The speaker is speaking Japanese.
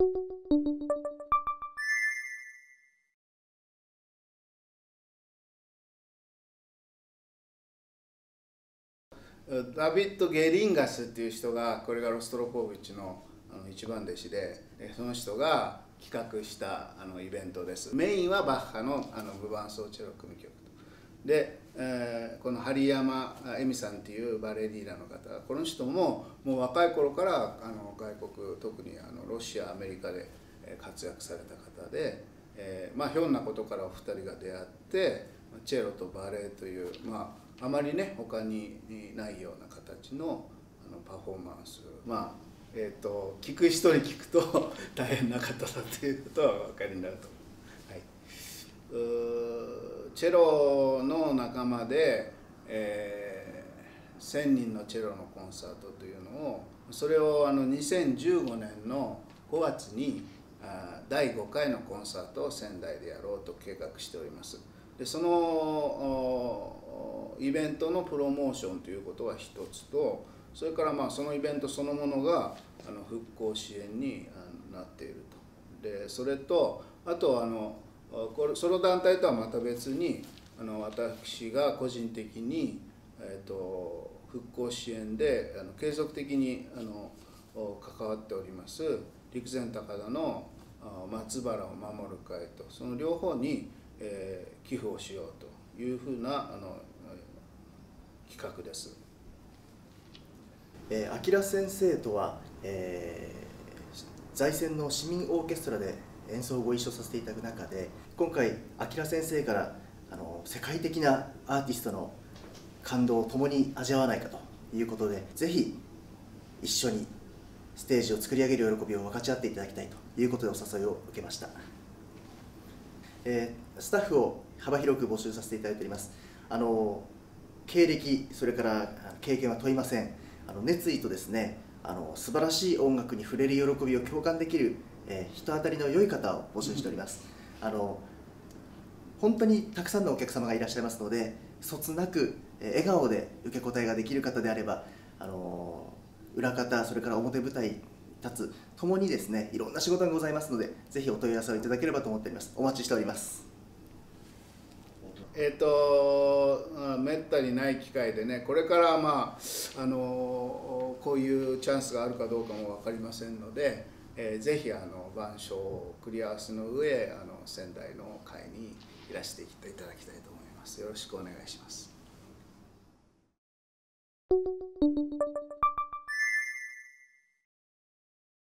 ダビッド・ゲリンガスっていう人がこれがロストロポービッチの一番弟子でその人が企画したあのイベントです。メインはバッハのあの無伴奏チェロ組曲と。で、えー、この針山恵美さんっていうバレリーナの方この人ももう若い頃からあの外国特にあのロシアアメリカで活躍された方で、えー、まあひょんなことからお二人が出会ってチェロとバレエというまああまりね他にないような形のあのパフォーマンスまあえーと、聞く人に聞くと 大変な方だということはお分かりになると思います。はい、チェロの仲間で、えー、1,000人のチェロのコンサートというのをそれをあの2015年の5月にあ第5回のコンサートを仙台でやろうと計画しております。でそのイベントのプロモーションということは一つとそれからまあそのイベントそのものがあの復興支援になっているとでそれとあとあのこれその団体とはまた別にあの私が個人的に、えーと、復興支援であの継続的にあの関わっております陸前高田の松原を守る会とその両方に、えー、寄付をしようというふうなあの企画です。えー、明先生とは、えー、在線の市民オーケストラで演奏をご一緒させていただく中で今回明先生からあの世界的なアーティストの感動を共に味わわないかということでぜひ一緒にステージを作り上げる喜びを分かち合っていただきたいということでお誘いを受けました、えー、スタッフを幅広く募集させていただいております。あの経歴それから経験は問いません。あの熱意とですねあの素晴らしい音楽に触れる喜びを共感できる、えー、人当たりの良い方を募集しております、あの本当にたくさんのお客様がいらっしゃいますのでそつなく、えー、笑顔で受け答えができる方であればあの裏方それから表舞台立つともにですねいろんな仕事がございますのでぜひお問い合わせをいただければと思っております。お待ちしております。えーと、めったにない機会でねこれからまああのこういうチャンスがあるかどうかも分かりませんので、えー、ぜひあの板書をクリアスの上あの仙台の会にいらしていただきたいと思います。よろしくお願いします。